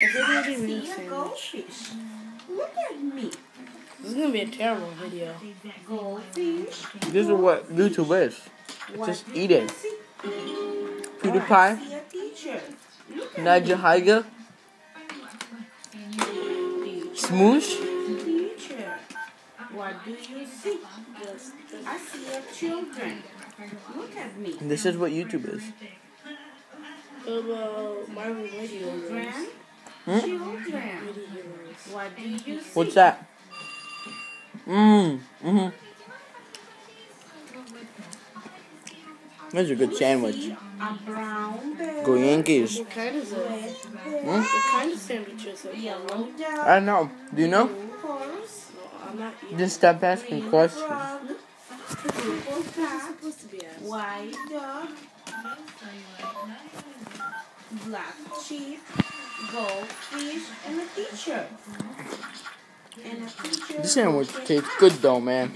If it I really see means a sandwich. goldfish. Look at me. This is gonna be a terrible video. Goldfish. This is what YouTube is. What Just do eat it. PewDiePie, I see a teacher. Look at Nigahiga, me. Smosh. Teacher. What do you see? I see a children. Look at me. This is what YouTube is. About Marvel video Children. games? Hmm? What's that? Mmm. Mm-hmm. That's a good sandwich. A brown. Go Yankees. What kind is it? What kind of sandwich is it? I don't know. Do you know? Just stop asking questions. Why dog. Black sheep. Goldfish. And a teacher. And a teacher. This sandwich tastes good though, man.